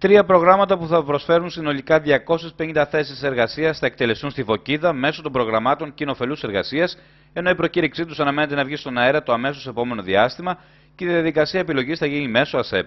Τρία προγράμματα που θα προσφέρουν συνολικά 250 θέσεις εργασίας θα εκτελεστούν στη Βοκίδα μέσω των προγραμμάτων κοινοφελούς εργασίας, ενώ η προκήρυξή τους αναμένεται να βγει στον αέρα το αμέσως επόμενο διάστημα και η διαδικασία επιλογής θα γίνει μέσω ΑΣΕΠ.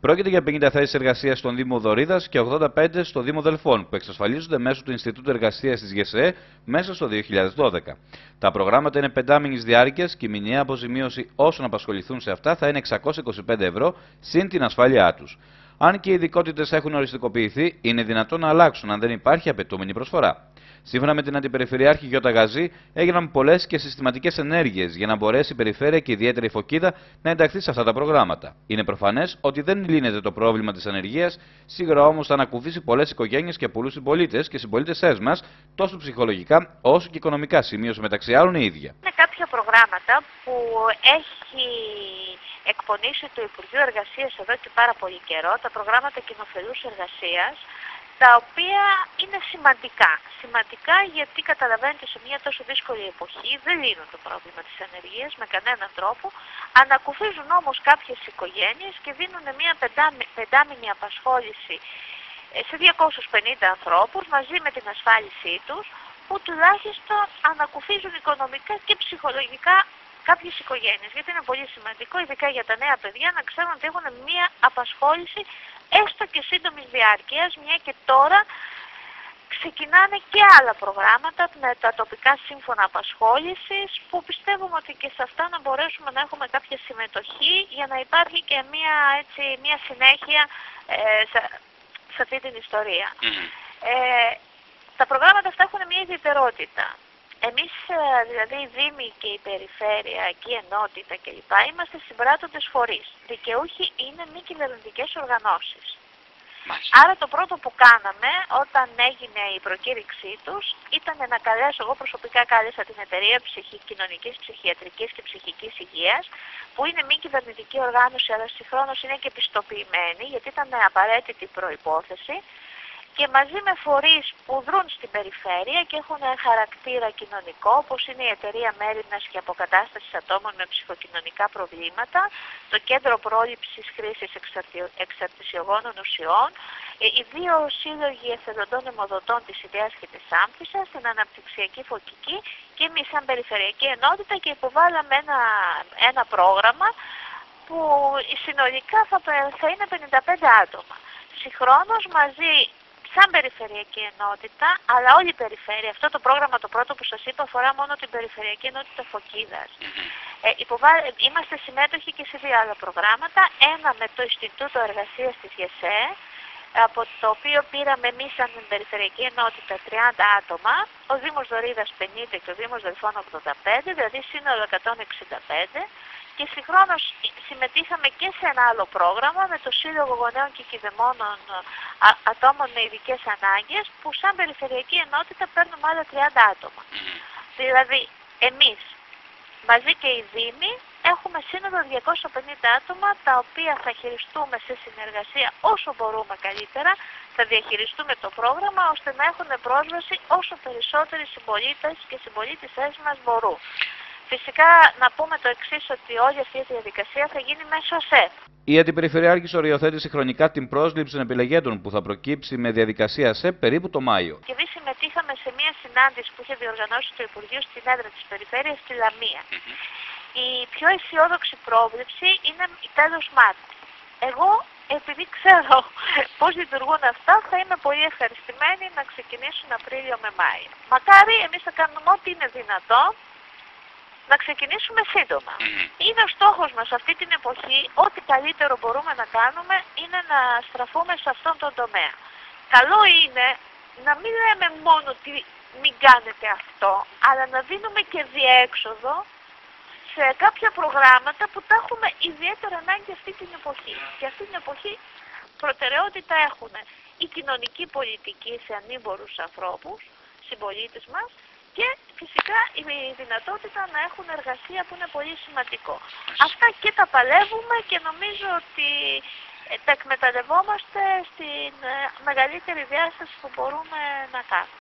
Πρόκειται για 50 θέσεις εργασίας στον Δήμο Δωρίδας και 85 στο Δήμο Δελφών, που εξασφαλίζονται μέσω του Ινστιτούτου Εργασίας της ΓΕΣΕ μέσα στο 2012. Τα προγράμματα είναι πεντάμινης διάρκειας και η μηνιαία αποζημίωση όσων απασχοληθούν σε αυτά θα είναι 625 ευρώ συν την ασφάλειά τους. Αν και οι ειδικότητες έχουν οριστικοποιηθεί, είναι δυνατόν να αλλάξουν αν δεν υπάρχει απαιτούμενη προσφορά. Σύμφωνα με την Αντιπεριφερειάρχη Γιώτα Γαζή, έγιναν πολλές και συστηματικές ενέργειες για να μπορέσει η περιφέρεια και ιδιαίτερα η Φωκίδα να ενταχθεί σε αυτά τα προγράμματα. Είναι προφανές ότι δεν λύνεται το πρόβλημα της ανεργίας, σίγουρα όμως θα ανακουφίσει πολλές οικογένειες και πολλούς συμπολίτες και συμπολίτε μας, τόσο ψυχολογικά όσο και οικονομικά, σημείωσε μεταξύ άλλων η ίδια. Είναι κάποια προγράμματα που έχει εκπονήσει το Υπουργείο Εργασίας εδώ και πάρα πολύ καιρό, τα προγράμματα κοινοφελούς εργασίας, τα οποία είναι σημαντικά. Σημαντικά γιατί καταλαβαίνετε σε μια τόσο δύσκολη εποχή δεν λύνουν το πρόβλημα της ανεργίας με κανέναν τρόπο, ανακουφίζουν όμως κάποιες οικογένειες και δίνουν μια πεντάμινη απασχόληση ε, σε 250 ανθρώπους μαζί με την ασφάλισή τους που τουλάχιστον ανακουφίζουν οικονομικά και ψυχολογικά κάποιες οικογένειες. Γιατί είναι πολύ σημαντικό, ειδικά για τα νέα παιδιά, να ξέρουν ότι έχουν μία απασχόληση έστω και σύντομης διάρκειας, μια και τώρα ξεκινάνε και άλλα προγράμματα με τα τοπικά σύμφωνα απασχόλησης που πιστεύουμε ότι και σε αυτά να μπορέσουμε να έχουμε κάποια συμμετοχή για να υπάρχει και μια, έτσι, μια συνέχεια ε, σε, σε αυτή την ιστορία. Ε, τα προγράμματα αυτά έχουν μια ιδιαιτερότητα. Εμείς, ε, δηλαδή η Δήμη και η Περιφέρεια και η Ενότητα κλπ. είμαστε συμπράττοντες φορείς. Δικαιούχοι είναι μη κυβερνητικές οργανώσεις. Άρα το πρώτο που κάναμε όταν έγινε η προκήρυξή τους ήταν να καλέσω, εγώ προσωπικά κάλεσα την εταιρεία ψυχη, κοινωνικής ψυχιατρικής και ψυχικής υγείας που είναι μη κυβερνητική οργάνωση αλλά συγχρόνως είναι και πιστοποιημένη γιατί ήταν απαραίτητη προϋπόθεση και μαζί με φορείς που δρούν στην περιφέρεια και έχουν χαρακτήρα κοινωνικό, όπως είναι η Εταιρεία Μέριμνας και Αποκατάστασης Ατόμων με Ψυχοκοινωνικά Προβλήματα, το Κέντρο Πρόληψης Χρήσης Εξαρτησιογόνων Ουσιών, ε, οι δύο σύλλογοι εθελοντών αιμοδοτών της Ιδέας και της Άμφισσας, την Αναπτυξιακή Φωκική και εμείς σαν Περιφερειακή Ενότητα και υποβάλαμε ένα, ένα πρόγραμμα που συνολικά θα, θα είναι 55 άτομα. Συγχρόνως μαζί σαν περιφερειακή ενότητα, αλλά όλη η περιφέρεια. Αυτό το πρόγραμμα το πρώτο που σας είπα αφορά μόνο την περιφερειακή ενότητα Φωκίδας. Ε, Είμαστε συμμέτοχοι και σε δύο άλλα προγράμματα. Ένα με το Ινστιτούτο Εργασίας της ΓΕΣΕ, από το οποίο πήραμε εμείς σαν περιφερειακή ενότητα 30 άτομα, ο Δήμος Δωρίδας 50 και ο Δήμος Δελφών 85, δηλαδή σύνολο 165 και συγχρόνως συμμετείχαμε και σε ένα άλλο πρόγραμμα με το Σύλλογο Γονέων και Κηδεμόνων Ατόμων με ειδικές ανάγκες που σαν περιφερειακή ενότητα παίρνουμε άλλα 30 άτομα. Δηλαδή εμείς μαζί και οι Δήμοι έχουμε σύνολο 250 άτομα τα οποία θα χειριστούμε σε συνεργασία όσο μπορούμε καλύτερα, θα διαχειριστούμε το πρόγραμμα ώστε να έχουν πρόσβαση όσο περισσότεροι συμπολίτες και συμπολίτες μας μπορούν. Φυσικά να πούμε το εξής ότι όλη αυτή η διαδικασία θα γίνει μέσω ΣΕΠ. Η Αντιπεριφερειάρχη οριοθέτησε χρονικά την πρόσληψη των επιλεγέντων που θα προκύψει με διαδικασία ΣΕΠ περίπου το Μάιο. Και εμείς συμμετείχαμε σε μια συνάντηση που είχε διοργανώσει το Υπουργείο στην έδρα της Περιφέρειας στη Λαμία. Η πιο αισιόδοξη πρόβλεψη είναι τέλος Μάρτη. Εγώ επειδή ξέρω πώς λειτουργούν αυτά, θα είμαι πολύ ευχαριστημένη να ξεκινήσουν Απρίλιο με Μάιο. Μακάρι εμείς θα κάνουμε ό,τι είναι δυνατό να ξεκινήσουμε σύντομα. Είναι ο στόχος μας αυτή την εποχή, ό,τι καλύτερο μπορούμε να κάνουμε είναι να στραφούμε σε αυτόν τον τομέα. Καλό είναι να μην λέμε μόνο ότι μην κάνετε αυτό, αλλά να δίνουμε και διέξοδο σε κάποια προγράμματα που τα έχουμε ιδιαίτερα ανάγκη αυτή την εποχή. Και αυτή την εποχή προτεραιότητα έχουν η κοινωνική πολιτική σε ανήμπορους ανθρώπους, συμπολίτες μας, και φυσικά η δυνατότητα να έχουν εργασία που είναι πολύ σημαντικό. Αυτά και τα παλεύουμε και νομίζω ότι ε, τα εκμεταλλευόμαστε στην ε, μεγαλύτερη διάσταση που μπορούμε να κάνουμε.